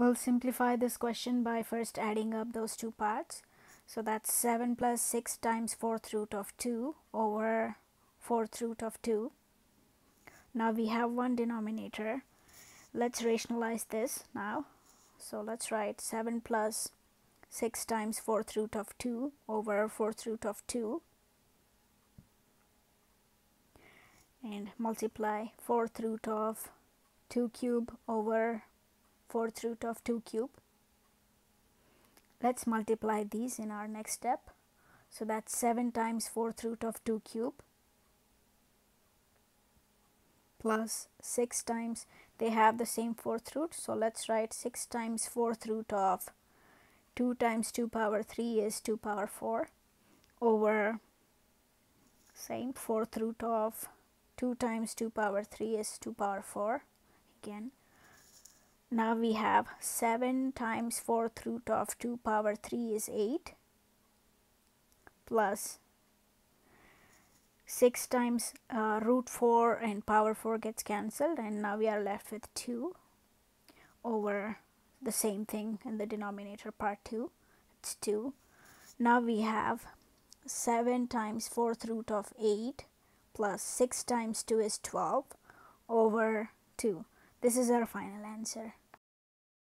We'll simplify this question by first adding up those two parts. So that's 7 plus 6 times 4th root of 2 over 4th root of 2. Now we have one denominator. Let's rationalize this now. So let's write 7 plus 6 times 4th root of 2 over 4th root of 2 and multiply 4th root of 2 cube over fourth root of 2 cube. Let's multiply these in our next step. So that's 7 times fourth root of 2 cube plus 6 times they have the same fourth root. So let's write 6 times fourth root of 2 times 2 power 3 is 2 power 4 over same fourth root of 2 times 2 power 3 is 2 power 4 again now we have 7 times fourth root of 2 power 3 is 8 plus 6 times uh, root 4 and power 4 gets cancelled and now we are left with 2 over the same thing in the denominator part 2 it's 2 now we have 7 times fourth root of 8 plus 6 times 2 is 12 over 2 this is our final answer